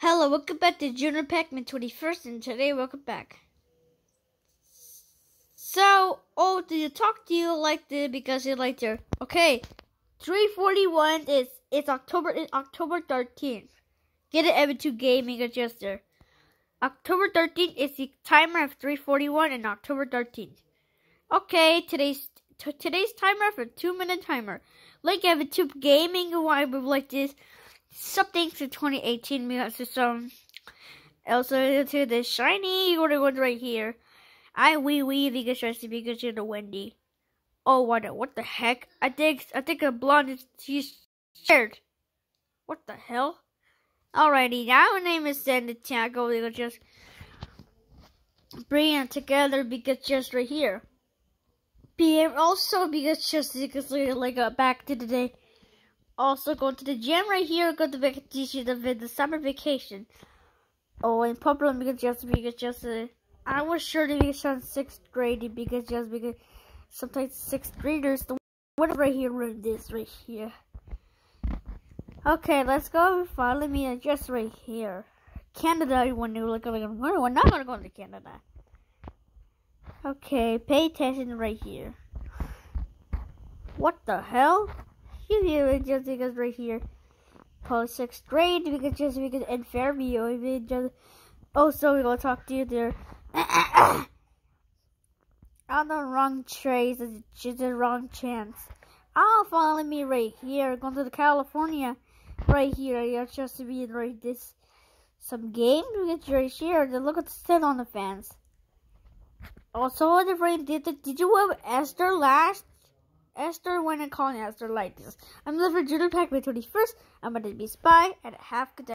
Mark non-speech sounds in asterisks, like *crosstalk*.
Hello, welcome back to Junior Pac-Man 21st, and today, welcome back. So, oh, did you talk to you like this because you liked your, okay, 341 is, it's October, it's October 13th. Get it, Evan2 Gaming Adjuster. October 13th is the timer of 341 and October 13th. Okay, today's, today's timer for two minute timer. Like Evan2 Gaming, why we like this something to 2018 because it's um also to the shiny one right here. I wee wee because Pikachu because you're the Wendy. Oh what the, what the heck? I think I think a blonde is she's scared. What the hell? Alrighty, now my name is Sandy Taco. We'll just bring it together because just right here. PM also because just because like uh, back to the day also go to the gym right here. Go to vacation, the, the summer vacation. Oh, and problem because just because just uh, I was sure to be on sixth grade because just because sometimes sixth graders the one right here right this right here. Okay, let's go follow me just right here. Canada, everyone knew like, like we're not gonna go to Canada. Okay, pay attention right here. What the hell? Here just because right here. Post sixth grade because just because in Fairview even just also oh, we're gonna talk to you there. *coughs* on the wrong trace, it's just a wrong chance. Oh, follow me right here. Going to the California, right here. You're just to be right this some game get right here. To look at the sit on the fence. Also, the friend did did you have Esther last? Esther when I call Esther like this. I'm the Virginia Pack May 21st. I'm gonna be spy and half day.